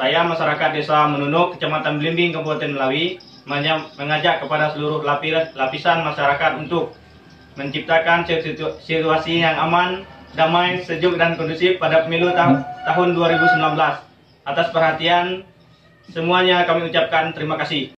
Saya masyarakat Desa Menunuk, Kecamatan Blimbing, Kabupaten Melawi, mengajak kepada seluruh lapisan masyarakat untuk menciptakan situasi yang aman, damai, sejuk dan kondusif pada pemilu tahun 2019. Atas perhatian semuanya kami ucapkan terima kasih.